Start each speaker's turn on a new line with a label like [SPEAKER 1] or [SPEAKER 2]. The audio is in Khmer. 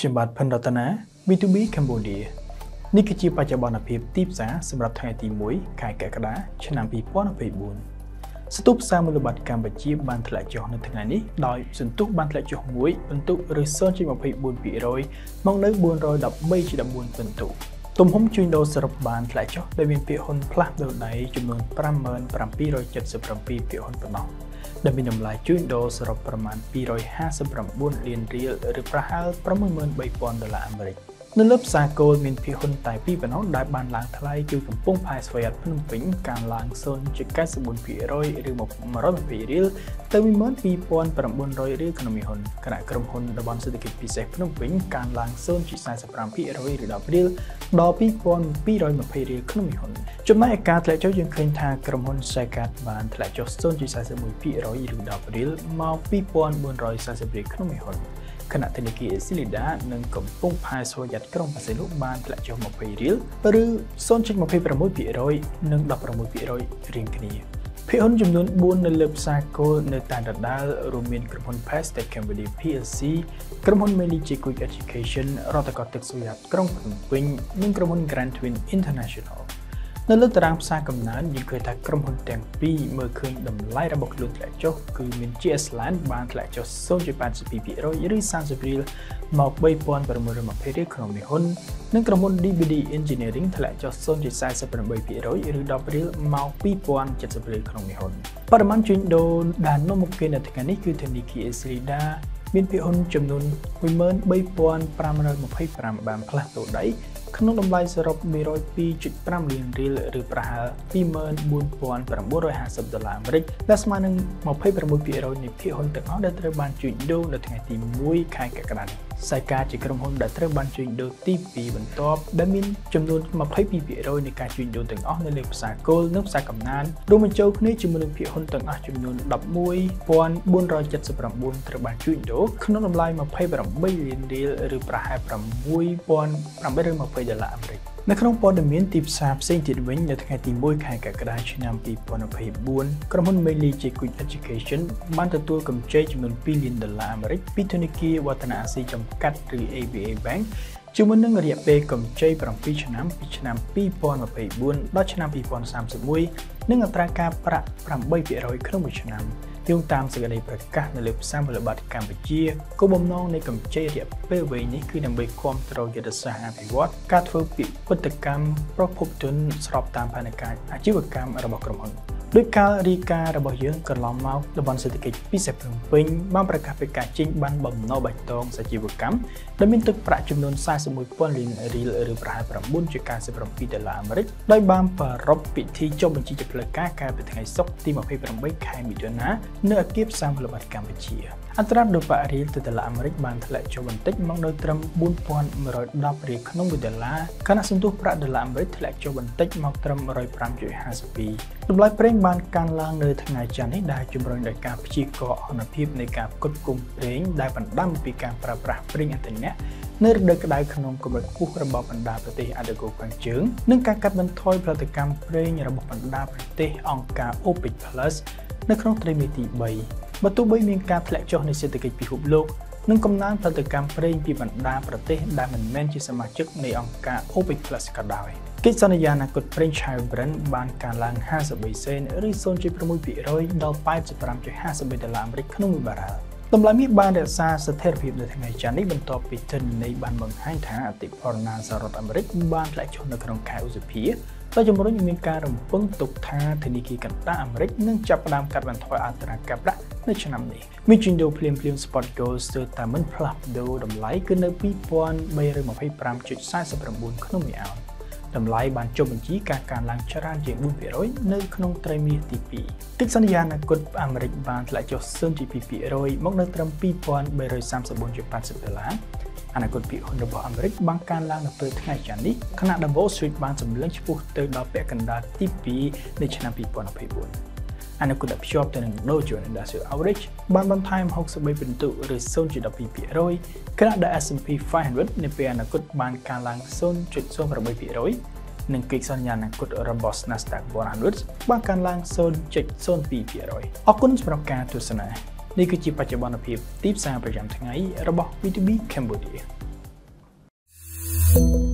[SPEAKER 1] ខ្ញុំបាទផិនរតនា B2B Cambodia នេះគឺជាបច្ចុប្បន្នភាពទីផ្សារសម្រាប់ថ្ងៃទី1ខែកក្កដាឆ្នាំ2024ស្ទុះផ្សារមូលបត្រកម្ពុជាបានធ្លាក់ចុះនៅថ្ងៃនេះដោយសន្ទុះបានធ្លាក់ចុះ1ពិន្ទុឬ0.24%មកនៅ413.14ពិន្ទុទំហំជួញដូរសរុបបានធ្លាក់ចុះដោយមានពាក្យហ៊ុនផ្លាស់ដូរដៃចំនួន5777ពាក្យហ៊ុនប៉ុណ្ណោះ ដែលមានតម្លៃជួញដូរសរុបប្រមាណ259លានរៀលឬប្រហែល63000ដុល្លារអាមេរិក នៅលើផ្សារគោលមានភាគហ៊ុនតែពីរប៉ុណ្ណោះដែលបានឡើងថ្លៃគឺកំពង់ផែស្វយ័តភ្នំពេញកើនឡើង0.94%ឬ120រៀលទៅ12900រៀលក្នុងមួយហ៊ុនខណៈក្រុមហ៊ុនតំបន់សេដ្ឋកិច្ចពិសេសភ្នំពេញកើនឡើង0.45%ឬ10រៀលដល់2220រៀលក្នុងមួយហ៊ុនចំណែកឯការធ្លាក់ចុះយើងឃើញថាក្រុមហ៊ុន Saikat បានធ្លាក់ចុះ0.41%ឬ10រៀលមក2440រៀលក្នុងមួយហ៊ុន គណៈធនាគារស៊ីលីដានិងកំពុងផែស្វយ័តក្រុងប៉ាសេលូបានធ្លាក់ចុះ20រៀលឬ0.26%និង16%រៀងគ្នាភាគហ៊ុនចំនួន4នៅលើផ្សារគោលនៅតែដដែលរួមមានក្រុមហ៊ុន Pestech Cambodia PLC ក្រុមហ៊ុន Meli Quick Education រដ្ឋកោទឹកសុយ័តក្រុងភ្នំពេញនិងក្រុមហ៊ុន Grand Twin International នៅលើតារាងផ្សារកំណើនយើងឃើញថាក្រុមហ៊ុនទាំងពីរមើលឃើញតម្លៃរបស់ខ្លួនធ្លាក់ចុះគឺមាន GS Land បានធ្លាក់ចុះ0.82%ឬ30រៀលមក3620រៀលក្នុងមួយហ៊ុននិងក្រុមហ៊ុន DBD Engineering ធ្លាក់ចុះ0.48%ឬ10រៀលមក2070រៀលក្នុងមួយហ៊ុនបរិមាណជួញដូរដែលនាំមុខគេនៅថ្ងៃនេះគឺធនាគារ Srida មានភាគហ៊ុនចំនួន13525បានផ្លាស់ប្ដូរដៃ ក្នុងតម្លៃសរុប102.5លានរៀលឬប្រហែល24950ដុល្លារអាមេរិកដែលស្មើនឹង26%នៃភាគហ៊ុនទាំងអស់ដែលត្រូវបានជួញដូរនៅថ្ងៃទី1ខែកក្កដានេះ សាយការជាក្រុមហ៊ុនដែលត្រូវបានជួញដូរទី2បន្ទាប់ដែលមានចំនួន22%នៃការជួញដូរទាំងអស់នៅលើផ្សារគោលនិងផ្សារកំណានរួមបញ្ចូលគ្នាជាមួយនឹងភាគហ៊ុនទាំងអស់ចំនួន11479ត្រូវបានជួញដូរក្នុងតម្លៃ28លានរៀលឬប្រហែល6820ដុល្លារអាមេរិក នៅក្នុងព័ត៌មានទីផ្សារផ្សេងទៀតវិញនៅថ្ងៃទី1ខែកក្កដាឆ្នាំ2024ក្រុមហ៊ុន Meili Quick Education បានទទួលកម្ចីចំនួន2លានដុល្លារអាមេរិកពីធនាគារវឌ្ឍនអាស៊ីចំកាត់ឬ ABA Bank ជាមួយនឹងរយៈពេលកម្ចី7ឆ្នាំពីឆ្នាំ2024ដល់ឆ្នាំ2031និងអត្រាការប្រាក់8%ក្នុងមួយឆ្នាំ យោងតាមសេចក្តីប្រកាសនៅលើផ្សារមូលបត្រកម្ពុជាគោលបំណងនៃកម្ចីរយៈពេលវែងនេះគឺដើម្បីគ្រប់គ្រងយុទ្ធសាស្ត្រអភិវឌ្ឍការធ្វើពិពិធកម្មប្រភពទុនស្របតាមផែនការអាជីវកម្មរបស់ក្រុមហ៊ុន ដោយការរីការបស់យើងកន្លងមកតំបន់សេដ្ឋកិច្ចពិសេសភ្នំពេញបានប្រកាសពីការចេញបានបំណុលបៃតងសាជីវកម្មដែលមានទឹកប្រាក់ចំនួន41,000លានរៀលឬប្រហែល9.97ដុល្លារអាមេរិកដោយបានប្រារព្ធពិធីចុះបញ្ជីជាផ្លូវការកាលពីថ្ងៃសុក្រទី28ខែមិថុនានៅអគារផ្សារមូលបត្រកម្ពុជាអត្រាដុល្លាររៀលទៅដុល្លារអាមេរិកបានធ្លាក់ចុះបន្តិចមកនៅត្រឹម4110រៀលក្នុង1ដុល្លារខណៈសន្ទុះប្រាក់ដុល្លារអាមេរិកធ្លាក់ចុះបន្តិចមកត្រឹម105.52តម្លៃប្រេងបានកើនឡើងនៅថ្ងៃច័ន្ទនេះដែលជំរុញដោយការព្យាករណ៍អនុភាពនៃការផ្គត់ផ្គង់ប្រេងដែលបណ្ដាលពីការប្រើប្រាស់ប្រេងឥន្ធនៈនៅរដូវក្តៅក្នុងកម្រិតខ្ពស់របស់បណ្ដាប្រទេសអាដេកូខាងជើងនិងការកាត់បន្ថយផលិតកម្មប្រេងរបស់បណ្ដាប្រទេសអង្គការ OPEC Plus នៅក្នុងត្រីមាសទី3 បើទោះបីមានការធ្លាក់ចុះនៃសេដ្ឋកិច្ចពិភពលោកនិងកំណើនផលិតកម្មប្រេងពីបណ្ដាប្រទេសដែលមិនមែនជាសមាជិកនៃអង្គការ OPEC Plus ក៏ដោយកិច្ចសន្យាអនាគតប្រេងឆៅ Brent បានកើនឡើង53សេនឬ0.6%ដល់85.53ដុល្លារអាមេរិកក្នុងមួយបារ៉ែលតម្លៃមាសបានរក្សាស្ថិរភាពនៅថ្ងៃច័ន្ទនេះបន្ទាប់ពីទិន្នន័យបានបង្ហាញថាអតិផរណាសហរដ្ឋអាមេរិកបានធ្លាក់ចុះនៅក្នុងខែឧសភា ដោយជំរុញឲ្យមានការរំពឹងទុកថាធនាគារកណ្ដាលអាមេរិកនឹងចាប់ផ្ដើមកាត់បន្ថយអត្រាការប្រាក់នៅឆ្នាំនេះមីជីងដូភ្លាមភ្លាម Spot Gold ស្ទើរតែមិនផ្លាស់ប្ដូរតម្លៃគឺនៅ2325.49ក្នុងមួយអោនតម្លៃបានចុះបញ្ជីការកើនឡើងច្រើនជាង4%នៅក្នុងត្រីមាសទី2កិច្ចសន្យាអនាគតអាមេរិកបានធ្លាក់ចុះ0.2%មកនៅត្រឹម2334.80ដុល្លារ អនាគតភាគហ៊ុនរបស់អាមេរិកបានកើនឡើងនៅពេលថ្ងៃច័ន្ទនេះខណៈ Wall Street បានសម្លឹងឆ្ពោះទៅដល់ពាក់កណ្ដាលទី2នៃឆ្នាំ2024អនុគតភ្ជាប់ទៅនឹង Dow Jones Industrial Average បានបន្ថែម63ពិន្ទុឬ0.12%ខណៈដែល S&P 500នៅពេលអនាគតបានកើនឡើង0.08%និងកិច្ចសន្យាអនាគតរបស់ Nasdaq 100បានកើនឡើង0.02%អរគុណសម្រាប់ការទស្សនា នេះគឺជាបច្ចុប្បន្នភាពទីផ្សារប្រចាំថ្ងៃរបស់ B2B Cambodia thank you